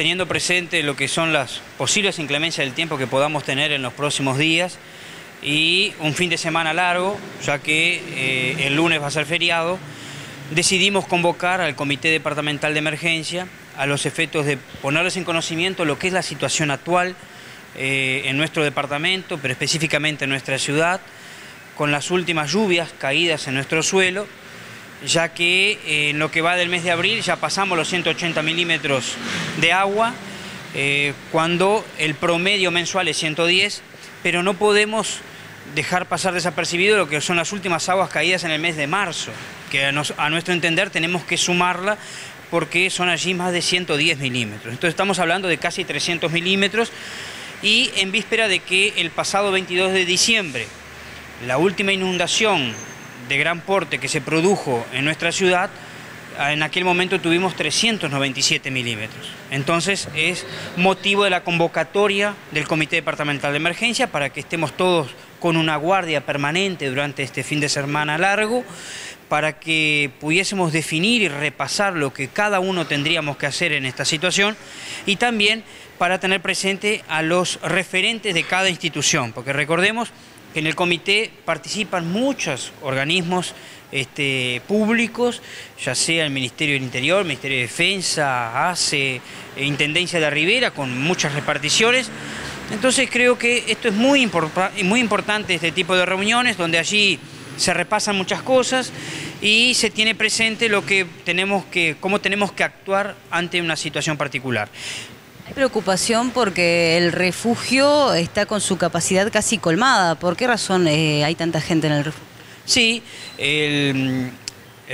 teniendo presente lo que son las posibles inclemencias del tiempo que podamos tener en los próximos días y un fin de semana largo, ya que eh, el lunes va a ser feriado, decidimos convocar al Comité Departamental de Emergencia a los efectos de ponerles en conocimiento lo que es la situación actual eh, en nuestro departamento, pero específicamente en nuestra ciudad, con las últimas lluvias caídas en nuestro suelo, ya que eh, en lo que va del mes de abril ya pasamos los 180 milímetros de agua, eh, cuando el promedio mensual es 110, pero no podemos dejar pasar desapercibido lo que son las últimas aguas caídas en el mes de marzo, que a, nuestro entender tenemos que sumarla porque son allí más de 110 milímetros. Entonces estamos hablando de casi 300 milímetros y en víspera de que el pasado 22 de diciembre la última inundación de gran porte que se produjo en nuestra ciudad, en aquel momento tuvimos 397 milímetros. Entonces es motivo de la convocatoria del Comité Departamental de Emergencia para que estemos todos con una guardia permanente durante este fin de semana largo, para que pudiésemos definir y repasar lo que cada uno tendríamos que hacer en esta situación y también para tener presente a los referentes de cada institución, porque recordemos en el comité participan muchos organismos este, públicos, ya sea el Ministerio del Interior, Ministerio de Defensa, ACE, eh, Intendencia de Rivera, con muchas reparticiones. Entonces creo que esto es muy, muy importante, este tipo de reuniones, donde allí se repasan muchas cosas y se tiene presente lo que tenemos que, cómo tenemos que actuar ante una situación particular. Hay preocupación porque el refugio está con su capacidad casi colmada. ¿Por qué razón eh, hay tanta gente en el refugio? Sí, el,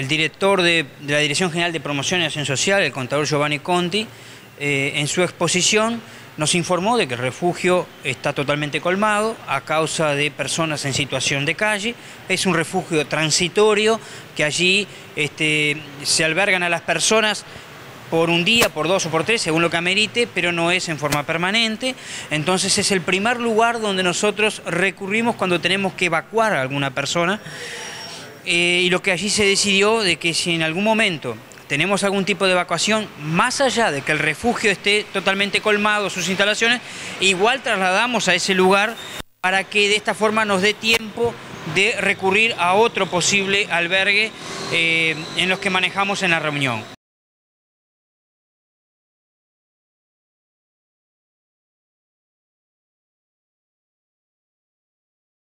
director de, la Dirección General de Promoción y Acción Social, el contador Giovanni Conti, eh, en su exposición nos informó de que el refugio está totalmente colmado a causa de personas en situación de calle. Es un refugio transitorio que allí este, se albergan a las personas por un día, por dos o por tres, según lo que amerite, pero no es en forma permanente. Entonces es el primer lugar donde nosotros recurrimos cuando tenemos que evacuar a alguna persona. Eh, y lo que allí se decidió de que si en algún momento tenemos algún tipo de evacuación, más allá de que el refugio esté totalmente colmado, sus instalaciones, igual trasladamos a ese lugar para que de esta forma nos dé tiempo de recurrir a otro posible albergue eh, en los que manejamos en la reunión.